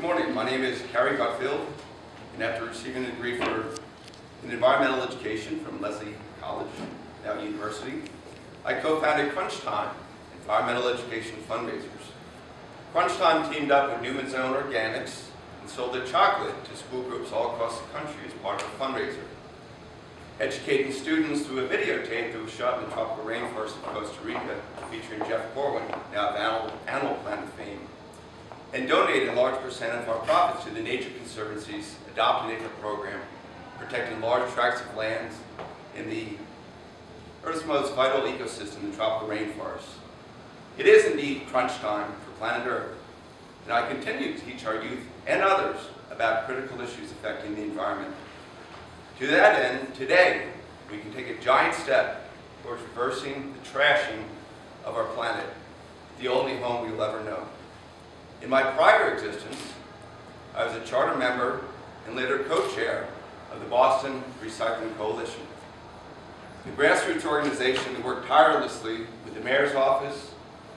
Good morning. My name is Carrie Gutfield, and after receiving a degree for in environmental education from Lesley College, now University, I co-founded Crunch Time, environmental education fundraisers. Crunch Time teamed up with Newman's Own Organics and sold their chocolate to school groups all across the country as part of a fundraiser. Educating students through a videotape that was shot in the tropical rainforest of Costa Rica, featuring Jeff Corwin, now of Animal, Animal Planet fame, and donated a large percent of our profits to the Nature Conservancy's Adopt a Neighbor program, protecting large tracts of lands in the Earth's most vital ecosystem, the tropical rainforest. It is indeed crunch time for planet Earth, and I continue to teach our youth and others about critical issues affecting the environment. To that end, today, we can take a giant step towards reversing the trashing of our planet, the only home we'll ever know. In my prior existence, I was a charter member and later co-chair of the Boston Recycling Coalition. The grassroots organization that worked tirelessly with the mayor's office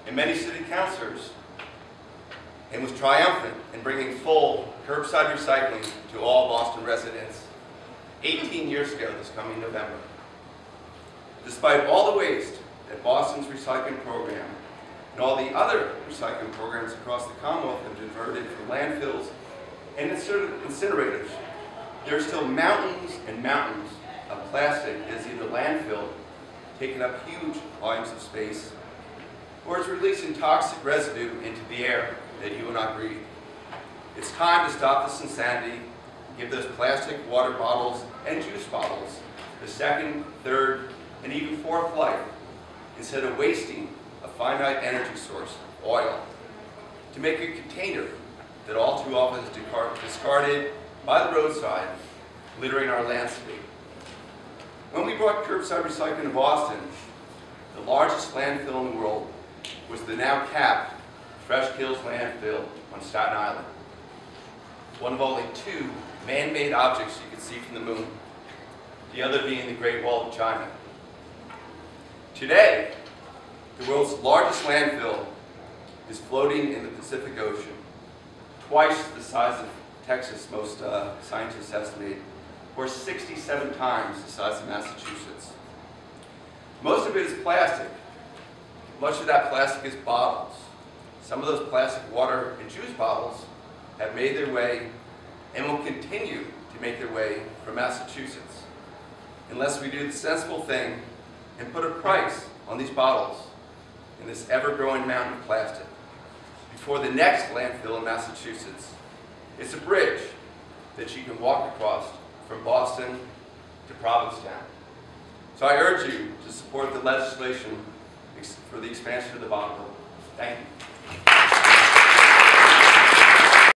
and many city councilors and was triumphant in bringing full curbside recycling to all Boston residents 18 years ago this coming November. Despite all the waste that Boston's recycling program and all the other recycling programs across the Commonwealth have diverted from landfills and incinerators. There are still mountains and mountains of plastic is either landfilled, taking up huge volumes of space, or is releasing toxic residue into the air that you and I breathe. It's time to stop this insanity give those plastic water bottles and juice bottles the second, third, and even fourth life instead of wasting a finite energy source, oil, to make a container that all too often is discarded by the roadside, littering our landscape. When we brought curbside recycling to Boston, the largest landfill in the world was the now capped Fresh Kills landfill on Staten Island. One of only two man-made objects you could see from the moon, the other being the Great Wall of China. Today, the world's largest landfill is floating in the Pacific Ocean, twice the size of Texas, most uh, scientists estimate, or 67 times the size of Massachusetts. Most of it is plastic. Much of that plastic is bottles. Some of those plastic water and juice bottles have made their way and will continue to make their way from Massachusetts unless we do the sensible thing and put a price on these bottles in this ever-growing mountain of plastic before the next landfill in Massachusetts. It's a bridge that you can walk across from Boston to Provincetown. So I urge you to support the legislation for the expansion of the bottle. Thank you.